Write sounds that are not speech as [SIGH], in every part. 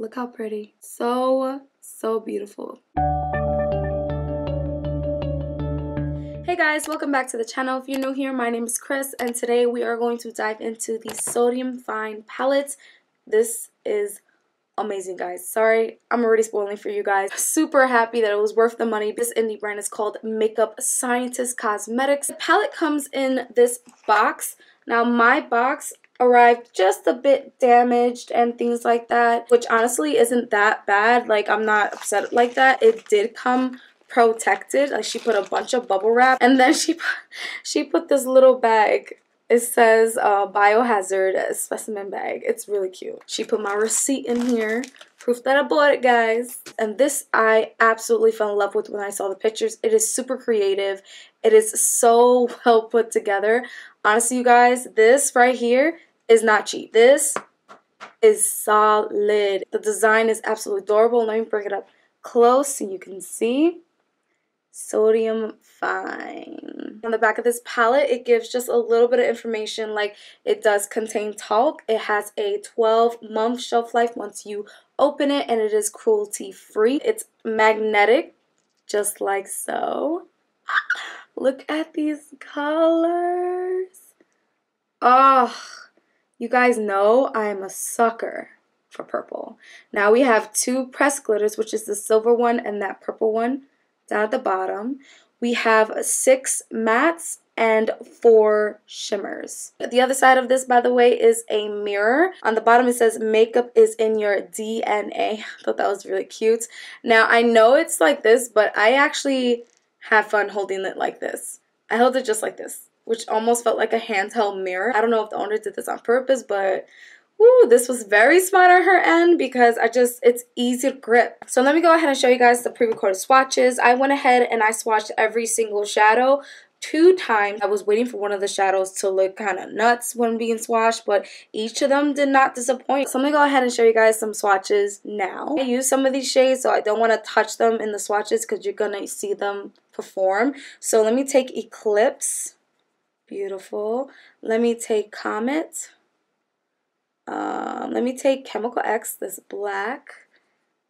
Look how pretty. So, so beautiful. Hey guys, welcome back to the channel. If you're new here, my name is Chris and today we are going to dive into the Sodium Fine palette. This is amazing guys. Sorry, I'm already spoiling for you guys. Super happy that it was worth the money. This indie brand is called Makeup Scientist Cosmetics. The palette comes in this box. Now my box arrived just a bit damaged and things like that, which honestly isn't that bad. Like I'm not upset like that. It did come protected. Like she put a bunch of bubble wrap and then [LAUGHS] she put, she put this little bag it says uh, biohazard specimen bag. It's really cute. She put my receipt in here. Proof that I bought it, guys. And this I absolutely fell in love with when I saw the pictures. It is super creative. It is so [LAUGHS] well put together. Honestly, you guys, this right here is not cheap. This is solid. The design is absolutely adorable. Let me bring it up close so you can see. Sodium Fine. On the back of this palette, it gives just a little bit of information like it does contain talc. It has a 12 month shelf life once you open it and it is cruelty free. It's magnetic, just like so. [GASPS] Look at these colors. Oh, you guys know I'm a sucker for purple. Now we have two pressed glitters, which is the silver one and that purple one down at the bottom. We have six mattes and four shimmers. The other side of this, by the way, is a mirror. On the bottom, it says makeup is in your DNA. [LAUGHS] I thought that was really cute. Now, I know it's like this, but I actually have fun holding it like this. I held it just like this, which almost felt like a handheld mirror. I don't know if the owner did this on purpose, but Ooh, this was very smart on her end because I just, it's easy to grip. So let me go ahead and show you guys the pre-recorded swatches. I went ahead and I swatched every single shadow two times. I was waiting for one of the shadows to look kind of nuts when being swatched, but each of them did not disappoint. So going to go ahead and show you guys some swatches now. I use some of these shades, so I don't want to touch them in the swatches because you're going to see them perform. So let me take Eclipse. Beautiful. Let me take Comet. Um, let me take Chemical X, this black.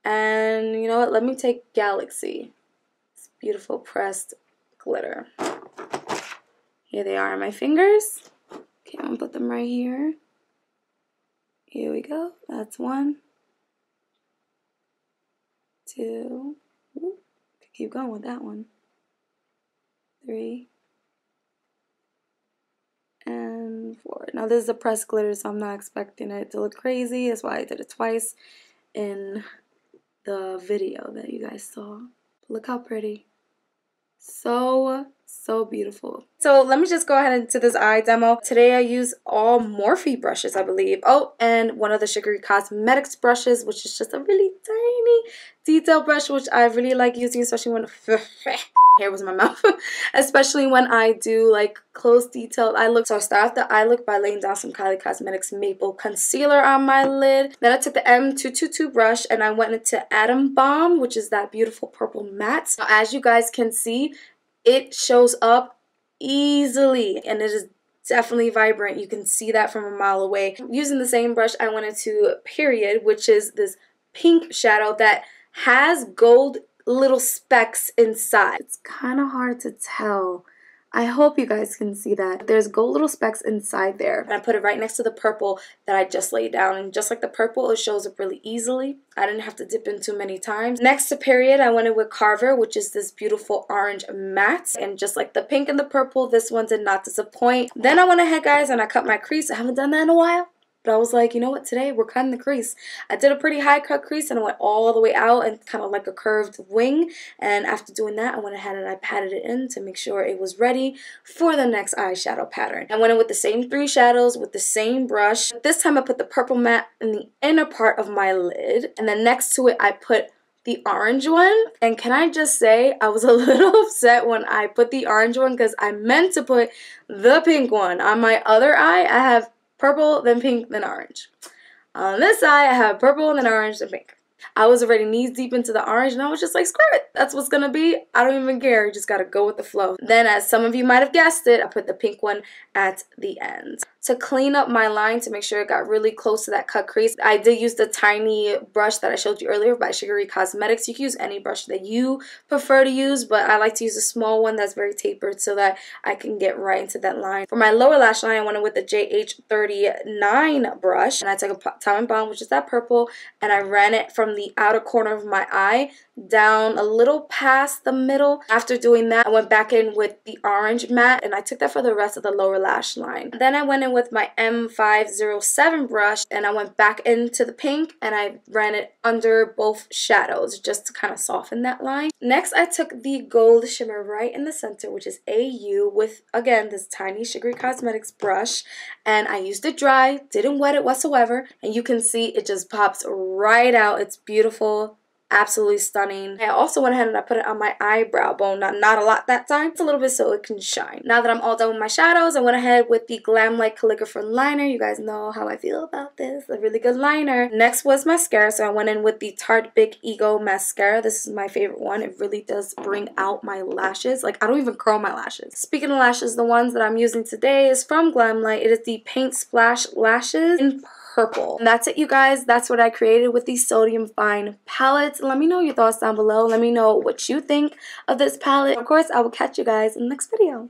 And you know what? Let me take Galaxy. This beautiful pressed glitter. Here they are on my fingers. Okay, I'm gonna put them right here. Here we go. That's one. Two. Ooh, keep going with that one. Three Now this is a pressed glitter, so I'm not expecting it to look crazy. That's why I did it twice in the video that you guys saw. Look how pretty. So, so beautiful. So let me just go ahead into this eye demo. Today I use all Morphe brushes, I believe. Oh, and one of the Sugary Cosmetics brushes, which is just a really tiny detail brush, which I really like using, especially when [LAUGHS] [LAUGHS] hair was in my [LAUGHS] mouth especially when I do like close detailed eye look so I start off the eye look by laying down some Kylie Cosmetics maple concealer on my lid. Then I took the M222 brush and I went into Atom Bomb which is that beautiful purple matte. Now, as you guys can see it shows up easily and it is definitely vibrant. You can see that from a mile away. Using the same brush I went into Period which is this pink shadow that has gold little specks inside. It's kind of hard to tell. I hope you guys can see that. There's gold little specks inside there. And I put it right next to the purple that I just laid down. And just like the purple, it shows up really easily. I didn't have to dip in too many times. Next to Period, I went in with Carver, which is this beautiful orange matte. And just like the pink and the purple, this one did not disappoint. Then I went ahead, guys, and I cut my crease. I haven't done that in a while. But I was like, you know what, today we're cutting the crease. I did a pretty high cut crease and I went all the way out and kind of like a curved wing. And after doing that, I went ahead and I patted it in to make sure it was ready for the next eyeshadow pattern. I went in with the same three shadows with the same brush. This time I put the purple matte in the inner part of my lid. And then next to it, I put the orange one and can I just say I was a [LAUGHS] little upset when I put the orange one because I meant to put the pink one on my other eye I have purple, then pink, then orange. On this side, I have purple, then orange, then pink. I was already knees deep into the orange and I was just like, screw it. That's what's gonna be. I don't even care. You just gotta go with the flow. Then, as some of you might have guessed it, I put the pink one at the end. to clean up my line to make sure it got really close to that cut crease. I did use the tiny brush that I showed you earlier by Sugary Cosmetics. You can use any brush that you prefer to use, but I like to use a small one that's very tapered so that I can get right into that line. For my lower lash line, I went in with the JH39 brush, and I took Atom Bomb, which is that purple, and I ran it from the outer corner of my eye down a little past the middle. After doing that, I went back in with the orange matte and I took that for the rest of the lower lash line. Then I went in with my M507 brush and I went back into the pink and I ran it under both shadows just to kind of soften that line. Next, I took the gold shimmer right in the center, which is AU with, again, this tiny Sugary Cosmetics brush. And I used it dry, didn't wet it whatsoever. And you can see it just pops right out. It's beautiful absolutely stunning. I also went ahead and I put it on my eyebrow bone, not, not a lot that time, it's a little bit so it can shine. Now that I'm all done with my shadows, I went ahead with the Glamlite Calligrapher liner. You guys know how I feel about this, a really good liner. Next was mascara, so I went in with the Tarte Big Ego mascara. This is my favorite one. It really does bring out my lashes. Like, I don't even curl my lashes. Speaking of lashes, the ones that I'm using today is from Glamlite. It is the Paint Splash Lashes in purple. And that's it, you guys. That's what I created with these Sodium Fine palettes. Let me know your thoughts down below. Let me know what you think of this palette. Of course, I will catch you guys in the next video.